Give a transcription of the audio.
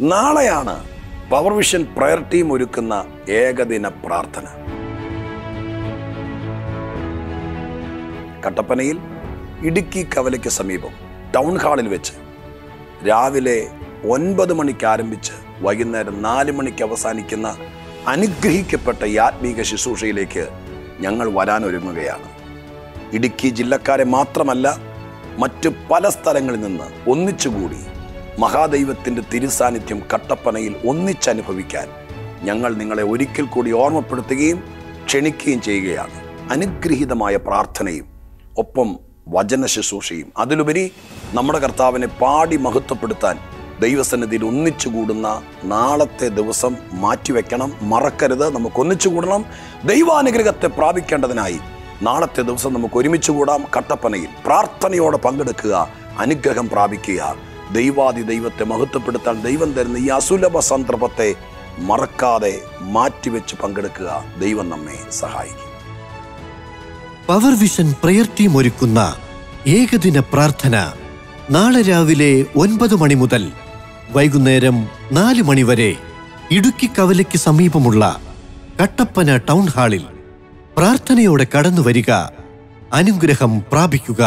നാളെയാണ് power vision prayer team ഒരുക്കുന്ന ഏകദിന പ്രാർത്ഥന. കട്ടപ്പനയിൽ ഇടുക്കി കവലയ്ക്ക് സമീപം ടൗൺ ഹാളിൽ വെച്ച് രാവിലെ ഒൻപത് മണിക്ക് ആരംഭിച്ച് വൈകുന്നേരം നാല് മണിക്ക് അവസാനിക്കുന്ന അനുഗ്രഹിക്കപ്പെട്ട ഈ ആത്മീക ശുശ്രൂഷയിലേക്ക് ഞങ്ങൾ വരാനൊരുങ്ങുകയാണ് ഇടുക്കി ജില്ലക്കാരെ മാത്രമല്ല മറ്റ് പല സ്ഥലങ്ങളിൽ നിന്ന് ഒന്നിച്ചുകൂടി മഹാദൈവത്തിന്റെ തിരുസാന്നിധ്യം കട്ടപ്പനയിൽ ഒന്നിച്ചനുഭവിക്കാൻ ഞങ്ങൾ നിങ്ങളെ ഒരിക്കൽ കൂടി ഓർമ്മപ്പെടുത്തുകയും ക്ഷണിക്കുകയും ചെയ്യുകയാണ്. അനുഗ്രഹീതമായ പ്രാർത്ഥനയും ഒപ്പം വചന ശുശ്രൂഷയും. അതിലുപരി നമ്മുടെ കർത്താവിനെ പാടി മഹത്വപ്പെടുത്താൻ ദൈവസന്നിധിയിൽ ഒന്നിച്ചു കൂടുന്ന നാളത്തെ ദിവസം മാറ്റിവെക്കണം. മറക്കരുത് നമുക്ക് ഒന്നിച്ചു കൂടണം ദൈവാനുഗ്രഹത്തെ പ്രാപിക്കേണ്ടതിനായി നാളത്തെ ദിവസം നമുക്ക് ഒരുമിച്ച് കൂടാം കട്ടപ്പനയിൽ പ്രാർത്ഥനയോടെ പങ്കെടുക്കുക അനുഗ്രഹം പ്രാപിക്കുക. ദൈവാദി ദൈവത്തെ മഹത്വപ്പെടുത്താൻ ദൈവം തരുന്ന ഈ അസുലഭ സന്ദർഭത്തെ മറക്കാതെ മാറ്റിവെച്ച് പങ്കെടുക്കുക ദൈവം നമ്മെ സഹായിക്കും. പവർ വിഷൻ പ്രയർ ടീം ഒരുക്കുന്ന ഏകദിന പ്രാർത്ഥന നാളെ രാവിലെ ഒൻപത് മണി മുതൽ വൈകുന്നേരം നാല് മണിവരെ ഇടുക്കി കവലയ്ക്ക് സമീപമുള്ള കട്ടപ്പന ടൗൺ ഹാളിൽ പ്രാർത്ഥനയോടെ കടന്നു വരിക അനുഗ്രഹം പ്രാപിക്കുക.